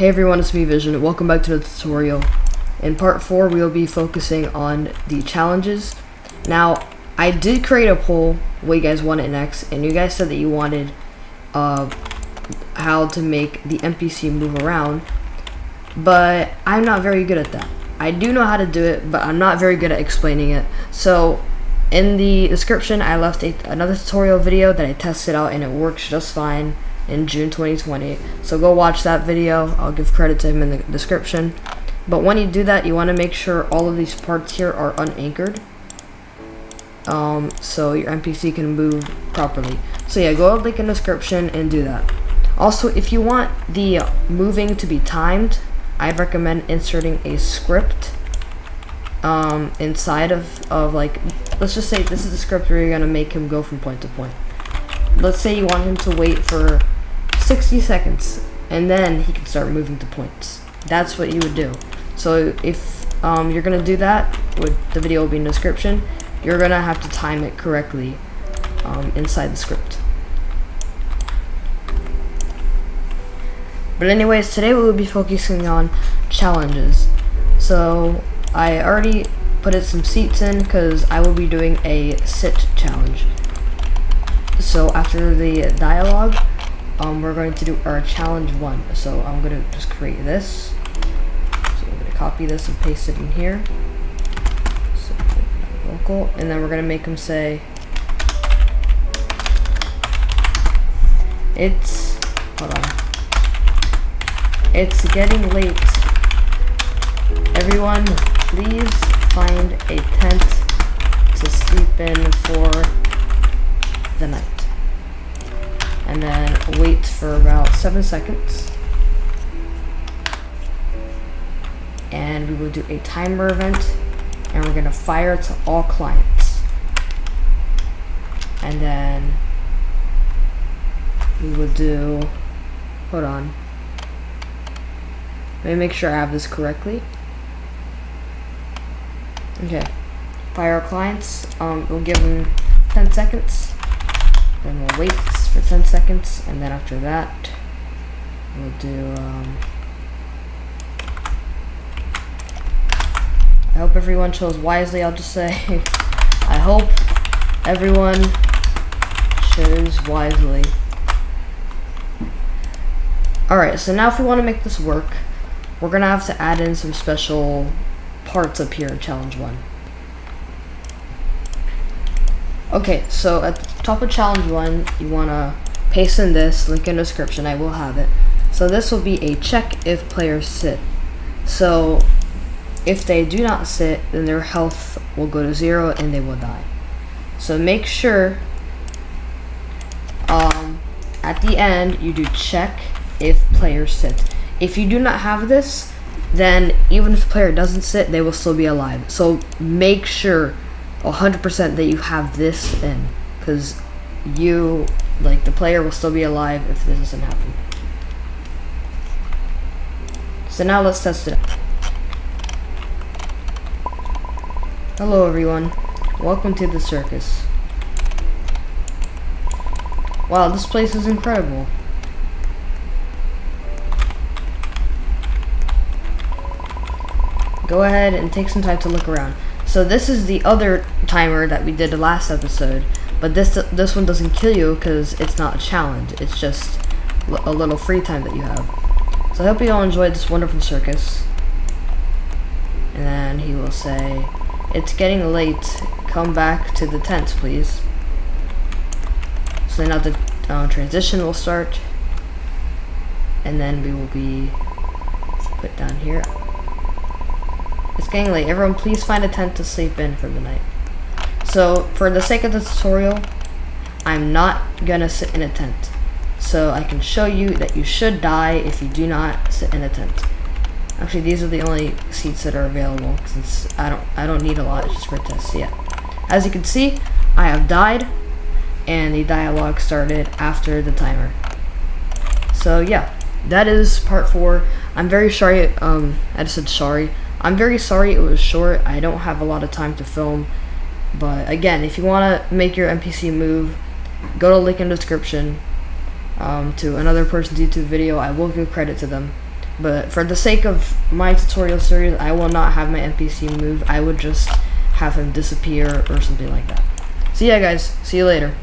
Hey everyone, it's me Vision. Welcome back to the tutorial. In part 4, we will be focusing on the challenges. Now, I did create a poll what you guys wanted next, and you guys said that you wanted uh, how to make the NPC move around, but I'm not very good at that. I do know how to do it, but I'm not very good at explaining it. So, in the description, I left a, another tutorial video that I tested out, and it works just fine in June 2020. So go watch that video. I'll give credit to him in the description. But when you do that, you want to make sure all of these parts here are unanchored. Um, so your NPC can move properly. So yeah, go to link in the description and do that. Also, if you want the moving to be timed, I recommend inserting a script um, inside of, of like, let's just say this is the script where you're going to make him go from point to point. Let's say you want him to wait for 60 seconds, and then he can start moving to points. That's what you would do. So if um, you're gonna do that, with the video will be in the description, you're gonna have to time it correctly um, inside the script. But anyways, today we will be focusing on challenges. So I already put in some seats in because I will be doing a sit challenge. So after the dialogue, um, we're going to do our challenge one. So I'm going to just create this. So I'm going to copy this and paste it in here. So local, and then we're going to make them say, it's, hold on, it's getting late. Everyone, please find a tent to sleep in for the night and then wait for about seven seconds. And we will do a timer event and we're gonna fire to all clients. And then we will do, hold on. Let me make sure I have this correctly. Okay, fire our clients, um, we'll give them 10 seconds. Then we'll wait for 10 seconds, and then after that, we'll do, um, I hope everyone chose wisely, I'll just say. I hope everyone chose wisely. Alright, so now if we want to make this work, we're going to have to add in some special parts up here in Challenge 1. Okay, so at top of challenge one, you wanna paste in this, link in description, I will have it. So this will be a check if players sit. So if they do not sit, then their health will go to zero and they will die. So make sure um, at the end you do check if players sit. If you do not have this, then even if the player doesn't sit, they will still be alive. So make sure 100% that you have this in because you like the player will still be alive if this doesn't happen. So now let's test it out. hello everyone. Welcome to the circus. Wow this place is incredible. Go ahead and take some time to look around. So this is the other timer that we did the last episode, but this this one doesn't kill you because it's not a challenge. It's just a little free time that you have. So I hope you all enjoyed this wonderful circus. And then he will say, it's getting late. Come back to the tent, please. So now the uh, transition will start. And then we will be put down here. It's getting late. Everyone, please find a tent to sleep in for the night. So, for the sake of the tutorial, I'm not gonna sit in a tent. So I can show you that you should die if you do not sit in a tent. Actually, these are the only seats that are available since I don't I don't need a lot just for tests. Yeah. As you can see, I have died, and the dialogue started after the timer. So yeah, that is part four. I'm very sorry. Um, I just said sorry. I'm very sorry it was short. I don't have a lot of time to film. But again, if you want to make your NPC move, go to link in the description um, to another person's YouTube video. I will give credit to them. But for the sake of my tutorial series, I will not have my NPC move. I would just have him disappear or something like that. So yeah, guys. See you later.